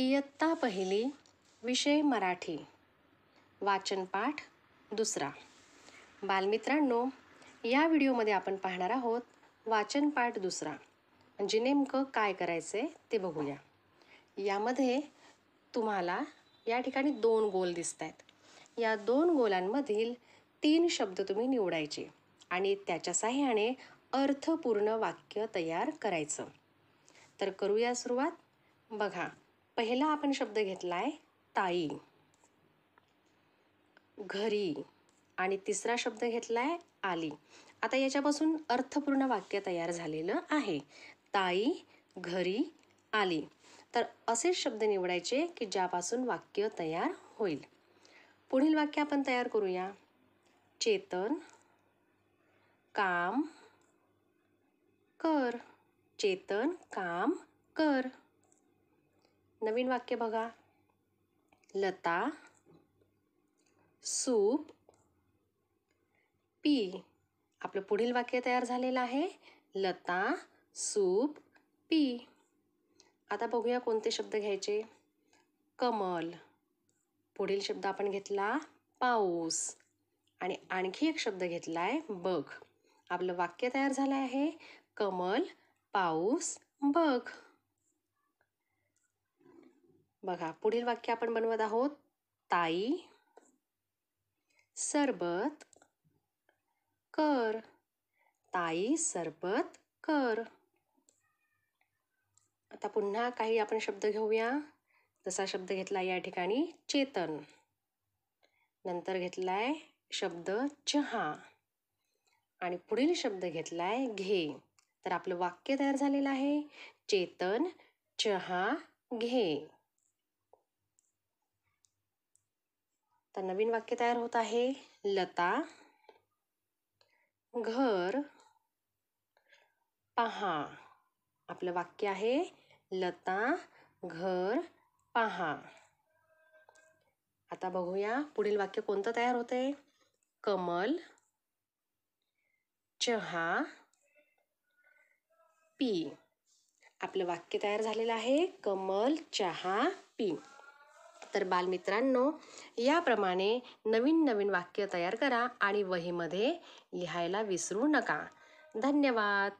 इयत्ता पहिली विषय मराठी वाचनपाठ दुसरा. बालमित्रांनो या व्हिडिओमध्ये आपण पाहणार आहोत वाचनपाठ दुसरा. म्हणजे नेमकं काय करायचं आहे ते बघूया. यामध्ये तुम्हाला या ठिकाणी दोन गोल दिसत आहेत या दोन गोलांमधील तीन शब्द तुम्ही निवडायचे आणि त्याच्या साह्याने अर्थपूर्ण वाक्य तयार करायचं. तर करूया सुरुवात. बघा पहिला आपण शब्द घेतला आहे ताई. घरी. आणि तिसरा शब्द घेतला आहे आली. आता याच्यापासून अर्थपूर्ण वाक्य तयार झालेलं आहे. ताई घरी आली. तर असेच शब्द निवडायचे की ज्यापासून वाक्य तयार होईल. पुढील वाक्य आपण तयार करूया. चेतन काम कर. चेतन काम कर. नवीन वाक्य बघा. लता सूप पी. आपलं पुढील वाक्य तयार झालेलं आहे. लता सूप पी. आता बघूया कोणते शब्द घ्यायचे. कमल. पुढील शब्द आपण घेतला पाऊस. आणि आणखी एक शब्द घेतला आहे बघ. आपलं वाक्य तयार झालं आहे. कमल पाऊस बघ. बघा पुढील वाक्य आपण बनवत आहोत. ताई सरबत कर. ताई सरबत कर. आता पुन्हा काही आपण शब्द घेऊया. जसा शब्द घेतला या ठिकाणी चेतन. नंतर घेतलाय शब्द चहा. आणि पुढील शब्द घेतलाय घे. तर आपलं वाक्य तयार झालेलं आहे. चेतन चहा घे. तर नवीन वाक्य तयार होत आहे. लता घर पहा. आपलं वाक्य आहे लता घर पहा. आता बघूया पुढील वाक्य कोणतं तयार होतंय. कमल चहा पी. आपलं वाक्य तयार झालेलं आहे कमल चहा पी. तर बालमित्रांनो याप्रमाणे नवीन नवीन वाक्य तयार करा आणि वहीमध्ये लिहायला विसरू नका. धन्यवाद.